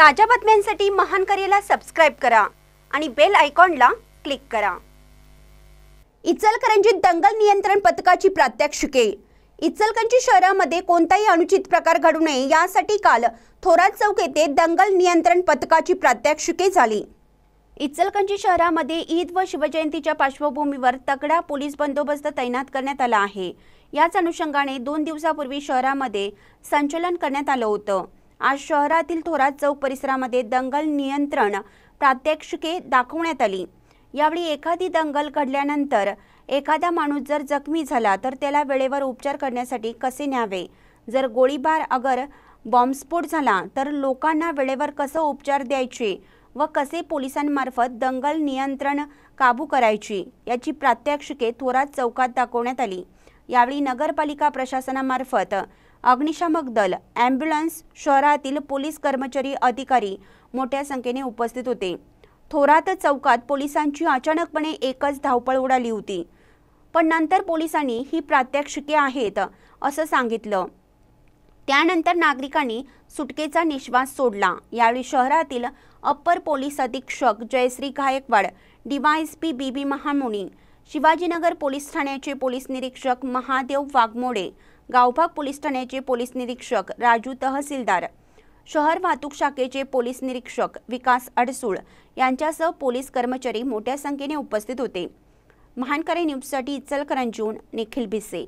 ताज्या बातम्यांसाठी महान करेला सबस्क्राईब करा आणि बेल आयकॉनला क्लिक करा. इचलकरंजीत दंगल नियंत्रण पथकाची प्रात्यक्षिके. इचलकरंजी शहरामध्ये कोणताही अनुचित प्रकार घडू नये यासाठी काल थोरात चौक येथे दंगल नियंत्रण पथकाची प्रात्यक्षिके झाली. इचलकरंजी शहरामध्ये ईद व शिवजयंतीच्या पार्श्वभूमीवर तगडा पोलीस बंदोबस्त तैनात करण्यात आला आहे. याच अनुषंगाने दोन दिवसापूर्वी शहरामध्ये संचलन करण्यात आलं होतं. आज शहरातील थोरात चौक परिसरामध्ये दंगल नियंत्रण प्रात्यक्षिके दाखवण्यात आली. यावेळी एखादी दंगल घडल्यानंतर एखादा माणूस जर जखमी झाला तर त्याला वेळेवर उपचार करण्यासाठी कसे न्यावे? जर गोळीबार अगर बॉम्बस्फोट झाला तर लोकांना वेळेवर कसं उपचार द्यायचे व कसे पोलिसांमार्फत दंगल नियंत्रण काबू करायची याची प्रात्यक्षिके थोरात चौकात दाखवण्यात आली. यावेळी नगरपालिका प्रशासनामार्फत अग्निशामक दल ॲम्ब्युलन्स शहरातील पोलीस कर्मचारी अधिकारी मोठ्या संख्येने उपस्थित होते. थोरात चौकात पोलिसांची अचानकपणे एकच धावपळ उडाली होती. पण नंतर पोलिसांनी ही प्रात्यक्षिके आहेत असं सांगितलं. त्यानंतर नागरिकांनी सुटकेचा निश्वास सोडला. यावेळी शहरातील अप्पर पोलीस अधीक्षक Jayashree Gaikwad DySP B B Mahamuni Shivajinagar police ठाण्याचे पोलीस निरीक्षक महादेव वाघमोडे गावभाग पोलीस ठाण्याचे पोलीस निरीक्षक राजू तहसीलदार शहर वाहतूक शाखेचे पोलीस निरीक्षक विकास अडसूळ यांच्यासह पोलीस कर्मचारी मोठ्या संख्येने उपस्थित होते. महानकारी न्यूजसाठी इचलकरंजून निखिल भिसे.